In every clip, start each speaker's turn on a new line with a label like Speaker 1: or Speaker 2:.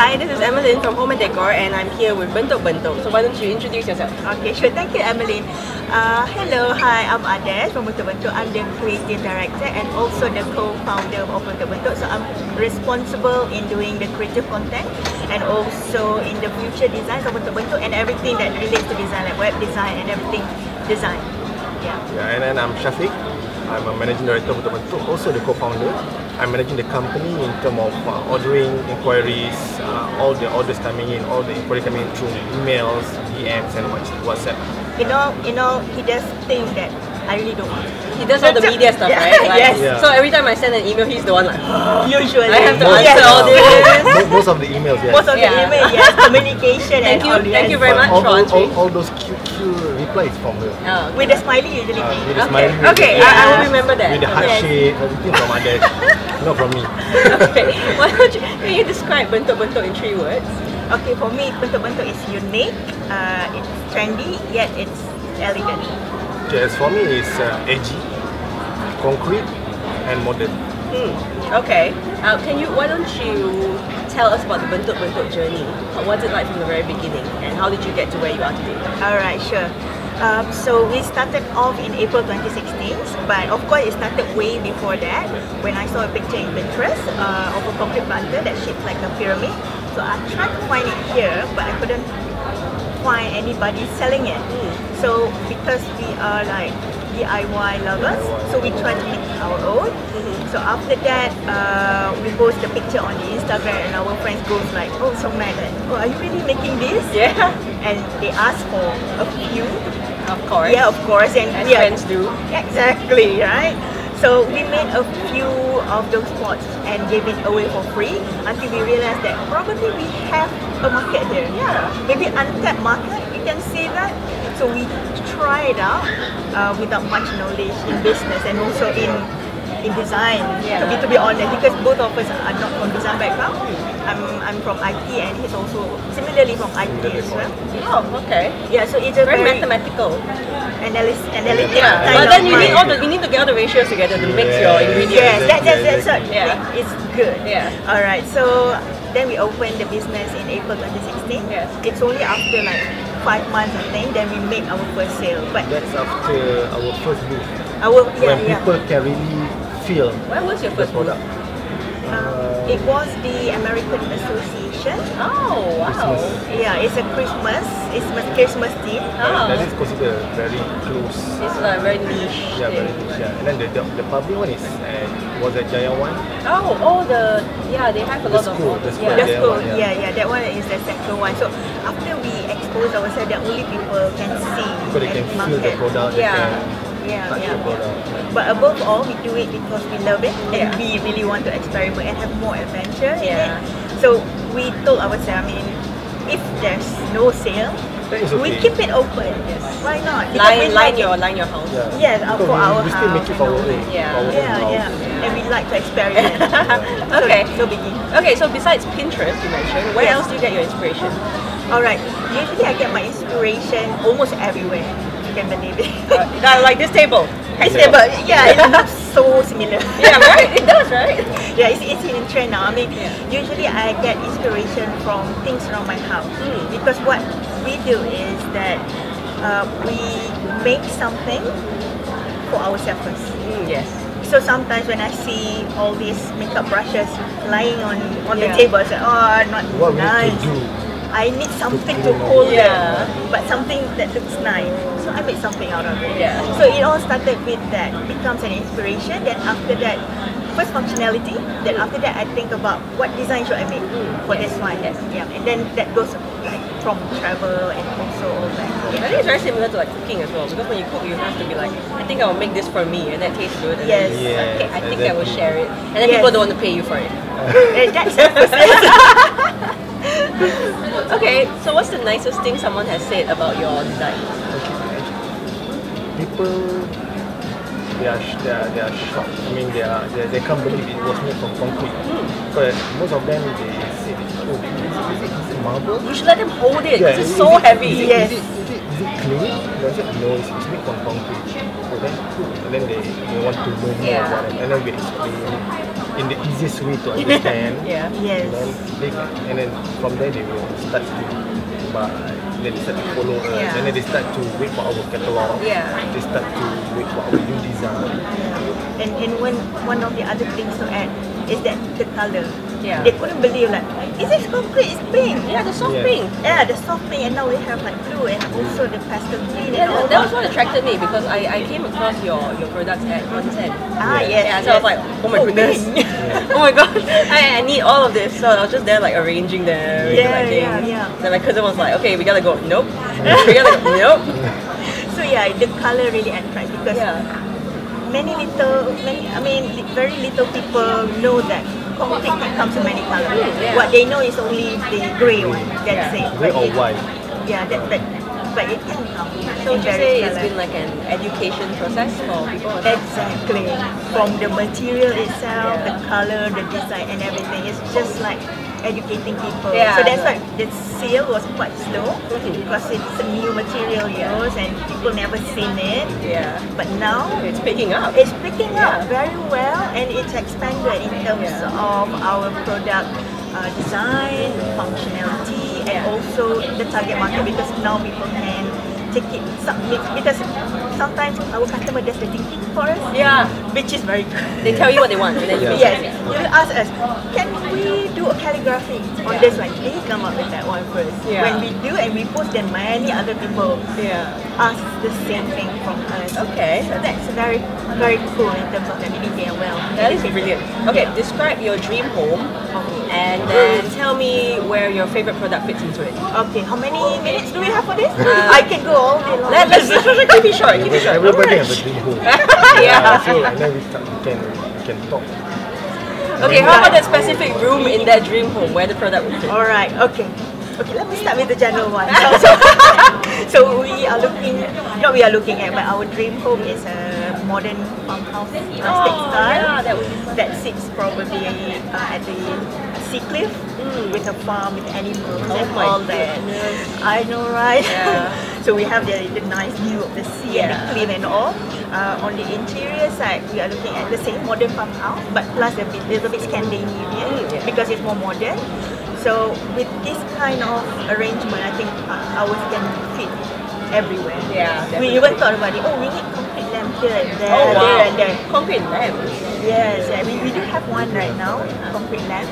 Speaker 1: Hi, this is Emmeline from Home and Decor and I'm here with Bentuk Bentuk. So why don't you introduce yourself?
Speaker 2: Okay, sure. Thank you, Emmeline. Uh, hello, hi, I'm Adesh from Bentuk Bentuk. I'm the creative director and also the co-founder of Bentuk Bentuk. So I'm responsible in doing the creative content and also in the future designs of Bentuk Bentuk and everything that relates to design, like web design and everything design. Yeah.
Speaker 3: Yeah, and then I'm Shahfiq. I'm a managing director of Bentuk Bentuk, also the co-founder. I'm managing the company in terms of uh, ordering, inquiries, uh, all the orders coming in, all the inquiries coming in through emails, DMs, and WhatsApp.
Speaker 2: You know, you know, he does things that I really don't want.
Speaker 1: He does all the media stuff,
Speaker 2: Yeah,
Speaker 1: right? Like,
Speaker 2: yes.
Speaker 3: Yeah.
Speaker 1: So every time I send an email, he's the one like,
Speaker 2: Usually,
Speaker 1: I have to
Speaker 3: Most-
Speaker 1: answer all this.
Speaker 3: Mo- most of the emails, yes.
Speaker 2: Most of the emails, yes, communication
Speaker 1: Thank
Speaker 2: and
Speaker 1: you- thank you very much
Speaker 3: all,
Speaker 1: for
Speaker 3: all,
Speaker 1: answering.
Speaker 3: all, all those cute, cute replies from her.
Speaker 1: Oh,
Speaker 2: With the smiley usually.
Speaker 3: Uh, with the
Speaker 1: Okay,
Speaker 3: smiley,
Speaker 1: okay,
Speaker 3: with
Speaker 1: I, I will remember that.
Speaker 3: With the heart
Speaker 2: Yes.
Speaker 3: shape, everything from Adesh, not from me.
Speaker 1: okay, why don't you, can you describe Bentuk Bentuk in three words?
Speaker 2: Okay, for me, bentuk-bentuk is unique, uh, it's trendy, yet it's elegant.
Speaker 3: Okay, as for me, it's uh, edgy, concrete, and modern.
Speaker 1: Hmm. Okay. Uh, can you? Why don't you tell us about the Bentuk Bentuk journey? What's it like from the very beginning, and how did you get to where you are today?
Speaker 2: Alright, sure. Um, so we started off in April 2016, but of course it started way before that when I saw a picture in Pinterest uh, of a concrete bundle that shaped like a pyramid. So I tried to find it here, but I couldn't find anybody selling it. So because we are like DIY lovers, so we try to make our own. So after that, uh, we post the picture on the Instagram, and our friends goes like, "Oh, so mad! Like, oh, are you really making this?"
Speaker 1: Yeah.
Speaker 2: And they ask for a few.
Speaker 1: Of course.
Speaker 2: Yeah, of course, and
Speaker 1: As
Speaker 2: we are-
Speaker 1: friends do.
Speaker 2: Exactly, right? So we made a few of those pots and gave it away for free until we realized that probably we have a market here.
Speaker 1: Yeah.
Speaker 2: Maybe untapped market, we can say that. So we it out uh, without much knowledge in business and also in in design.
Speaker 1: Yeah.
Speaker 2: To be to be honest, because both of us are not from design background. I'm I'm from IT and he's also similarly from IT as well.
Speaker 1: Oh, okay.
Speaker 2: Yeah, so it's a
Speaker 1: Very
Speaker 2: very,
Speaker 1: mathematical.
Speaker 2: analyst, analytic
Speaker 1: Yeah.
Speaker 2: kind
Speaker 1: But
Speaker 2: of
Speaker 1: then you need all the you need to get all the ratios together to mix your ingredients.
Speaker 2: Yes, that, that, that's what
Speaker 1: Yeah.
Speaker 2: make- it's good.
Speaker 1: Yeah.
Speaker 2: All right. So then we opened the business in April 2016.
Speaker 1: Yes.
Speaker 2: It's only after like five months, I think, then we make our first sale. But
Speaker 3: That's after our first booth,
Speaker 2: our yeah
Speaker 3: when
Speaker 2: yeah.
Speaker 3: people can really feel
Speaker 1: Where was your first
Speaker 3: product.
Speaker 2: Uh, it was the American Association.
Speaker 1: Oh, wow.
Speaker 2: Yeah, it's a Christmas. It's a Christmas theme.
Speaker 1: Oh.
Speaker 3: That is considered very close.
Speaker 1: It's like very niche.
Speaker 3: Yeah, very niche. Yeah. And then the, the, the public one is uh, was a Jaya One.
Speaker 1: Oh, oh, the yeah, they have a
Speaker 3: The
Speaker 1: lot
Speaker 3: school,
Speaker 1: of
Speaker 3: the school.
Speaker 1: yeah.
Speaker 2: That's
Speaker 3: that
Speaker 2: cool.
Speaker 3: one,
Speaker 2: Yeah.
Speaker 3: yeah.
Speaker 2: yeah, that one is the second one. So after we expose ourselves, that only people can see
Speaker 3: Because they can feel the product,
Speaker 1: Yeah.
Speaker 3: they can
Speaker 2: Yeah,
Speaker 3: touch
Speaker 2: yeah.
Speaker 3: the product.
Speaker 2: But above all, we do it because we love it and
Speaker 1: Yeah.
Speaker 2: we really want to experiment and have more adventure in
Speaker 1: Yeah.
Speaker 2: it. So we told ourselves, I mean, if there's no sale,
Speaker 3: That is
Speaker 2: we keep it open. Yes. Why not? Because we
Speaker 1: Line,
Speaker 2: like
Speaker 1: line
Speaker 2: it.
Speaker 1: your line your house.
Speaker 3: Yeah.
Speaker 2: Yes, uh, for
Speaker 3: we,
Speaker 2: our
Speaker 3: we still make it for our own.
Speaker 1: Yeah.
Speaker 3: our own
Speaker 2: Yeah,
Speaker 3: house.
Speaker 2: yeah, and we like to experiment. So,
Speaker 1: Okay.
Speaker 2: no biggie.
Speaker 1: Okay, so besides Pinterest, you mentioned, where
Speaker 2: Yes.
Speaker 1: else do you get your inspiration?
Speaker 2: All right. Usually, I get my inspiration almost everywhere. You can believe it.
Speaker 1: Uh, like this table.
Speaker 2: It's but yeah, it looks so similar.
Speaker 1: Yeah, right. It does, right?
Speaker 2: yeah, it's, it's in trend now. I mean,
Speaker 1: Yeah.
Speaker 2: usually I get inspiration from things around my house
Speaker 1: Mm.
Speaker 2: because what we do is that uh, we make something for ourselves first.
Speaker 1: Mm, yes.
Speaker 2: So sometimes when I see all these makeup brushes lying on, on
Speaker 1: Yeah.
Speaker 2: the table, I say, oh, not
Speaker 3: What we
Speaker 2: nice.
Speaker 3: need to do.
Speaker 2: I need something to hold
Speaker 1: Yeah.
Speaker 2: them, but something that looks nice. So I made something out of it.
Speaker 1: Yeah.
Speaker 2: So it all started with that. It Becomes an inspiration. Then after that, first functionality. Then after that, I think about what design should I make for
Speaker 1: yes,
Speaker 2: this one.
Speaker 1: yes.
Speaker 2: Yeah. And then that goes like from travel and also all that.
Speaker 1: I think it's very similar to like cooking as well because when you cook, you have to be like, I think I will make this for me and that tastes good. And
Speaker 2: Yes.
Speaker 1: then it's okay, I think I will share it. And then
Speaker 2: Yes.
Speaker 1: people don't want to pay you for it.
Speaker 2: And that's selfless.
Speaker 1: Okay, so what's the nicest thing someone has said about your design?
Speaker 3: Okay. People, they are, they are, they are shocked. I mean, they, are, they, they can't believe it was made from concrete. Hmm. Because most of them, they say, oh, is it, is it marble?
Speaker 1: You should let them hold it because
Speaker 3: Yeah,
Speaker 1: it's
Speaker 3: is
Speaker 1: so
Speaker 3: it-
Speaker 1: heavy.
Speaker 3: Is it,
Speaker 2: Yes.
Speaker 3: is it, is it, is it clay? They said, no, it's, it's made from concrete. So then, and then they, they want to know more
Speaker 1: Yeah.
Speaker 3: about it. And then we explain. In the easiest way to understand.
Speaker 1: Yeah.
Speaker 2: Yes.
Speaker 3: And then, they, and then from there they will start to buy. Then they start to follow us.
Speaker 2: Yeah.
Speaker 3: And then they start to wait for our catalog.
Speaker 1: Yeah.
Speaker 3: They start to wait for our new design.
Speaker 2: And and one one of the other things to add is that the color.
Speaker 1: Yeah.
Speaker 2: They couldn't believe like, is this concrete? It's pink.
Speaker 1: Yeah, the soft
Speaker 3: Yeah.
Speaker 1: pink.
Speaker 2: Yeah, the soft pink, and now we have like blue and also the pastel green
Speaker 1: Yeah,
Speaker 2: and all
Speaker 1: that, that was what attracted me because I, I came across your, your products at Content.
Speaker 2: Ah,
Speaker 3: Yeah.
Speaker 2: yes.
Speaker 1: Yeah, so
Speaker 2: yes.
Speaker 1: I was like, oh my goodness. oh my god, I, I need all of this. So I was just there like arranging them.
Speaker 2: Yeah,
Speaker 1: my things.
Speaker 2: yeah, yeah.
Speaker 1: Then my cousin was like, okay, we gotta go. Nope. we gotta go. Nope.
Speaker 2: So yeah, the color really attracts because
Speaker 1: Yeah.
Speaker 2: many little, many, I mean, very little people know that concrete can come in many colors.
Speaker 1: Yeah.
Speaker 2: What they know is only the grey one. That's
Speaker 1: Yeah.
Speaker 2: it.
Speaker 3: Grey or white.
Speaker 2: Yeah, that, but but it can come.
Speaker 1: So would you say it's
Speaker 2: colours.
Speaker 1: been like an education process for people?
Speaker 2: Exactly. From the material itself,
Speaker 1: Yeah.
Speaker 2: the color, the design, and everything. It's just like educating people.
Speaker 1: Yeah.
Speaker 2: So that's why the sale was quite slow
Speaker 1: Mhm.
Speaker 2: because it's a new material used and people never seen it.
Speaker 1: Yeah.
Speaker 2: But now
Speaker 1: It's picking up.
Speaker 2: it's picking up
Speaker 1: Yeah.
Speaker 2: very well and it's expanded in terms
Speaker 1: Yeah.
Speaker 2: of our product uh, design, functionality, and also the target market because now people can take it submit because sometimes our customer does the thinking for us,
Speaker 1: Yeah.
Speaker 2: which is very good.
Speaker 1: They tell you what they want and then you
Speaker 2: Yes, you ask us, can we do a calligraphy on
Speaker 1: Yeah.
Speaker 2: this one? They come up with that one first.
Speaker 1: Yeah.
Speaker 2: When we do and we post, then many other people
Speaker 1: Yeah.
Speaker 2: ask the same thing from us.
Speaker 1: Okay.
Speaker 2: So that's very, very cool in terms of them being well.
Speaker 1: That is brilliant. Okay, describe your dream home and then tell me where your favorite product fits into it.
Speaker 2: Okay, how many minutes do we have for this?
Speaker 1: Uh,
Speaker 2: I can go all day long.
Speaker 1: Let, let's, let's keep it short. Keep it short.
Speaker 3: Everybody have a dream home.
Speaker 1: yeah.
Speaker 3: So and then we, start, we can we can talk.
Speaker 1: Okay, how about that specific room in that dream home where the product would fit?
Speaker 2: All right. Okay. Okay. Let me start with the general one. So, so, so we are looking. Not we are looking at, but our dream home is a modern farmhouse rustic
Speaker 1: Oh,
Speaker 2: style
Speaker 1: yeah, that would
Speaker 2: that sits probably uh, at the sea cliff with a farm with animals
Speaker 1: Oh
Speaker 2: and all that. I know, right?
Speaker 1: Yeah.
Speaker 2: so we have the, the nice view of the sea
Speaker 1: Yeah.
Speaker 2: and the cliff and all. Uh, on the interior side, we are looking at the same modern farmhouse, but plus a bit, little bit Scandinavian
Speaker 1: Mm, yeah.
Speaker 2: because it's more modern. So with this kind of arrangement, I think ours can fit everywhere.
Speaker 1: Yeah,
Speaker 2: We even thought about it. Oh, we need concrete lamp here and there,
Speaker 1: Oh wow.
Speaker 2: there and there.
Speaker 1: Concrete lamp.
Speaker 2: Yes, yeah, we, we do have one right now, concrete lamp.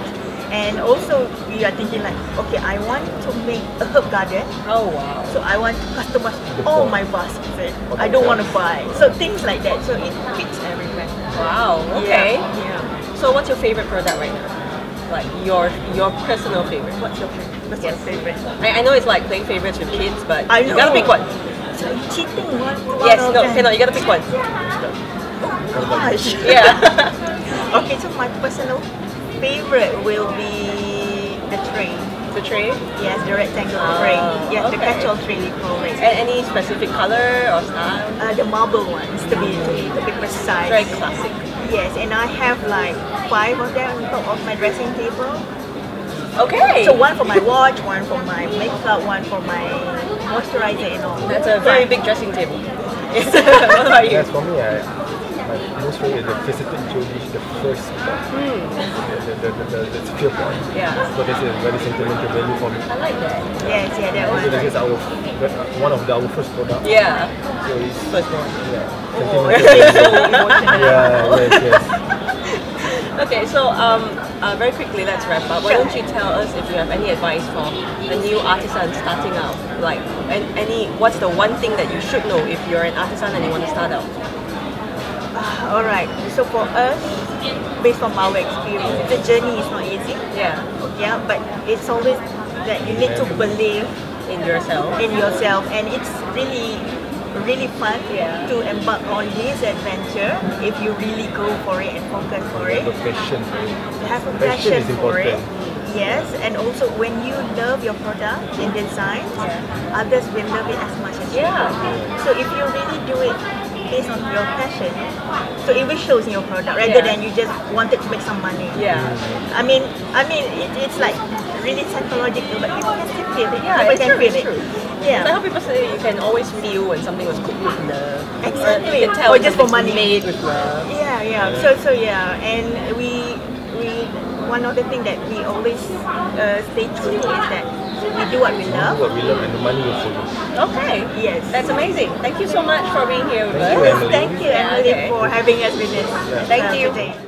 Speaker 2: And also we are thinking like, okay, I want to make a herb garden.
Speaker 1: Oh wow.
Speaker 2: So I want to customize all
Speaker 3: pot.
Speaker 2: my baskets. I don't want to buy. So things like that. So it fits everywhere.
Speaker 1: Wow. Okay.
Speaker 2: Yeah. yeah.
Speaker 1: So what's your favorite product right now? Like your your personal favorite. What's your favorite?
Speaker 2: What's your favorite?
Speaker 1: I, I know it's like playing favorites with kids, but
Speaker 2: I
Speaker 1: you gotta pick one.
Speaker 2: So you cheating one.
Speaker 1: Yes,
Speaker 2: one of
Speaker 1: no,
Speaker 2: them.
Speaker 1: cannot. You gotta pick one.
Speaker 2: Oh Gosh.
Speaker 1: Yeah.
Speaker 2: okay, so my personal favorite will be the tray.
Speaker 1: the tray.
Speaker 2: Yes, the rectangle
Speaker 1: Ah,
Speaker 2: tray. Yes, the
Speaker 1: okay.
Speaker 2: catch-all tray we call it.
Speaker 1: And any specific color or style?
Speaker 2: Uh, the marble ones to be to be, to be precise.
Speaker 1: Very classic.
Speaker 2: Yes, and I have like five of them on top of my dressing table.
Speaker 1: Okay.
Speaker 2: So one for my watch, one for my makeup, one for my moisturizer and all.
Speaker 1: That's a very big dressing table. what about you?
Speaker 3: Yes, for me, I, my most favorite is the visited Jodish, the first pot. The, the, the, the, the sphere pot.
Speaker 1: Yeah.
Speaker 3: So this is very sentimental value for me.
Speaker 1: I like that.
Speaker 2: Yes, yeah, that
Speaker 3: So this is our one of the, our first product.
Speaker 1: Yeah.
Speaker 3: So it's
Speaker 1: First one.
Speaker 3: yeah,
Speaker 1: Oh,
Speaker 3: yeah, yes, yes.
Speaker 1: Okay, so um, uh, very quickly, let's wrap up. Why don't you tell us if you have any advice for a new artisan starting out? Like, an, any, what's the one thing that you should know if you're an artisan and you want to start out?
Speaker 2: Uh, All right. So for us, based on our experience, the journey is not easy.
Speaker 1: Yeah,
Speaker 2: Yeah, but it's always that you need to believe
Speaker 1: in yourself.
Speaker 2: in yourself, and it's really, really fun
Speaker 1: Yeah.
Speaker 2: to embark on this adventure if you really go for it and focus for it.
Speaker 3: The passion.
Speaker 2: Have a
Speaker 3: Passion
Speaker 2: passion
Speaker 3: is
Speaker 2: for it.
Speaker 3: important.
Speaker 2: Yes, and also when you love your product and design,
Speaker 1: Yeah.
Speaker 2: others will love it as much as
Speaker 1: Yeah.
Speaker 2: you. do. So if you really do it based on your passion, so it will shows in your product rather
Speaker 1: Yeah.
Speaker 2: than you just wanted to make some money.
Speaker 1: Yeah.
Speaker 2: I mean, I mean, it, it's like really psychological, but people can still feel it.
Speaker 1: Yeah,
Speaker 2: people
Speaker 1: it's
Speaker 2: can
Speaker 1: true,
Speaker 2: feel it.
Speaker 1: true.
Speaker 2: Yeah.
Speaker 1: Like how people say you can always feel when something was cooked with love.
Speaker 2: Exactly.
Speaker 1: Or you can tell
Speaker 2: Or just for money.
Speaker 1: made with love.
Speaker 2: Yeah, yeah. So, so yeah, and we we one of the things that we always uh, stay true is that we do what we love.
Speaker 3: what we love and the money will follow.
Speaker 1: Okay.
Speaker 2: Yes.
Speaker 1: That's amazing. Thank you so much for being here with
Speaker 3: Thank
Speaker 1: us.
Speaker 3: you, Emily.
Speaker 2: Thank you,
Speaker 1: Yeah,
Speaker 2: Emily,
Speaker 1: okay.
Speaker 2: for having us with us.
Speaker 1: Thank
Speaker 2: uh,
Speaker 1: you.
Speaker 2: Today.